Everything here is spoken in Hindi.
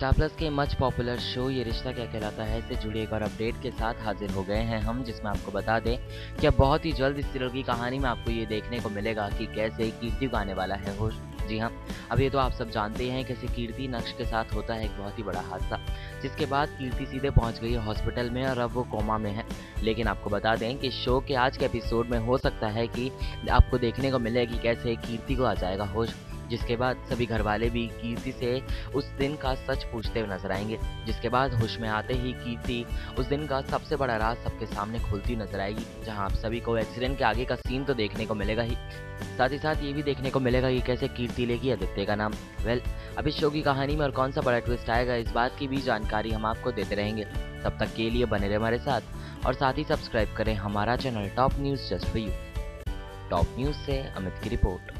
Star Plus के much popular show Yeh Rishta Kya कहलाता है? से जुड़ी एक और अपडेट के साथ हाजिर हो गए हैं हम, जिसमें आपको बता दें कि अब बहुत ही जल्द इस सीरियल की कहानी में आपको ये देखने को मिलेगा कि कैसे कीर्ति को आने वाला है होश जी हाँ अब ये तो आप सब जानते हैं कैसे कीर्ति नक्श के साथ होता है एक बहुत ही बड़ा हादसा, जिसके बाद कीर्ति सीधे पहुँच गई है हॉस्पिटल में और अब वो कोमा में है। लेकिन आपको बता दें कि शो के आज के एपिसोड में हो सकता है कि आपको देखने को मिले कि कैसे कीर्ति को आ जाएगा होश। जिसके बाद सभी घर वाले भी कीर्ति से उस दिन का सच पूछते हुए नज़र आएँगे। जिसके बाद होश में आते ही कीर्ति उस दिन का सबसे बड़ा राज सबके सामने खुलती नज़र आएगी, जहाँ आप सभी को एक्सीडेंट के आगे का सीन तो देखने को मिलेगा ही। साथ ही साथ ये भी देखने को मिलेगा कि कैसे कीर्ति लेगी आदित्य का नाम। वेल अब इस शो की कहानी में और कौन सा बड़ा ट्विस्ट आएगा, इस बात की भी जानकारी हम आपको देते रहेंगे। तब तक के लिए बने रहे हमारे साथ और साथ ही सब्सक्राइब करें हमारा channel Top News just for you Top News से अमित की report